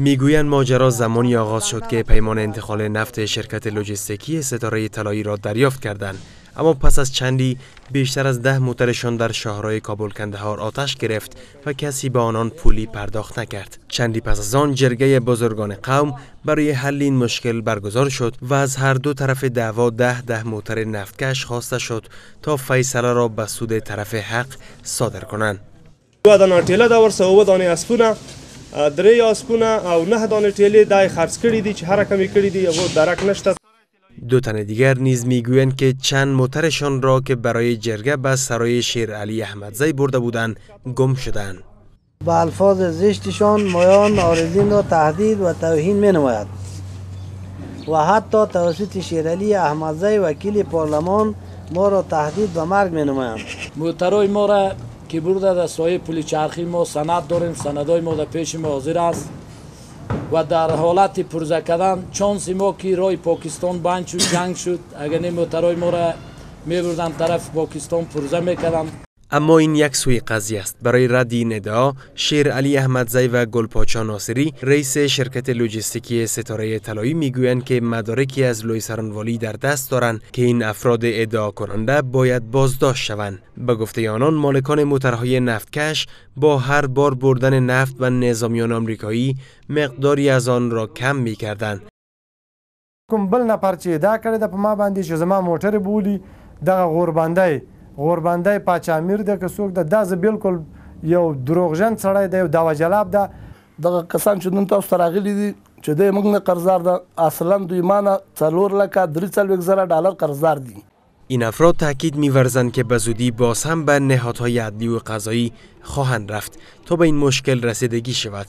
می‌گویند ماجرا زمانی آغاز شد که پیمان انتقال نفت شرکت لوجستیکی ستاره طلایی را دریافت کردند. اما پس از چندی بیشتر از ده موترشان در شهرهای کابل کندهار آتش گرفت و کسی به آنان پولی پرداخت نکرد. چندی پس از آن جرگه بزرگان قوم برای حل این مشکل برگزار شد و از هر دو طرف دعوا ده ده موتر نفتکش خواسته شد تا فیصله را به سود طرف حق صادر کنند. دانې اسپونه درې اسپونه او نه دانې ټیلې دا یې خرڅ کړي دي چې هر کمی کړي دي هغه درک نشته. دو تن دیگر نیز می‌گویند که چند موترشان را که برای جرگه به سرای شیر علی احمدزی برده بودند گم شدند. با الفاظ زشتشان مایان آرزین را تهدید و توهین می نماید و حتی توسط شیرالی احمدزی وکیل پارلمان ما را تهدید به مرگ می نمایند موترای ما را ки бурда дар сояи пули чархи мо санад дорем санадҳои мо дар пеши мо ҳозир аст ва дар ҳолати пурза кардан чонси мо ки роҳи покистон банд шуд ҷанг шуд агар не мотарои моро мебурданд тарафи покистон пурза мекарданд. اما این یک سوی قضیه است برای رد این ادعا شیر علی احمدزی و گلپاچا ناصری رئیس شرکت لوجستیکی ستاره طلایی می‌گویند که مدارکی از لوی سرانوالی در دست دارند که این افراد ادعا کننده باید بازداشت شوند به گفته آنان مالکان موترهای نفتکش با هر بار بردن نفت و نظامیان آمریکایی مقداری از آن را کم می‌کردند کوم بل نفر چې ادعا کړې ده په ما باندې چې زما موټر بولی دغه غوربندی غوربندی پاچا امیر ده که څوک ده دا زه بالکل یو دروغجن سړی دی یو دوا جلاب ده. دغه کسان چې نن تاسو راغلي دي چې دی موږ نه قرضدار ده اصلا دوی ما نه څلور لکه درې څلوېښت زره ډالر قرضدار دي. این افراد تاکید می‌ورزند که به زودی باز هم به نهادهای عدلی و قضایی خواهند رفت تا به این مشکل رسیدگی شود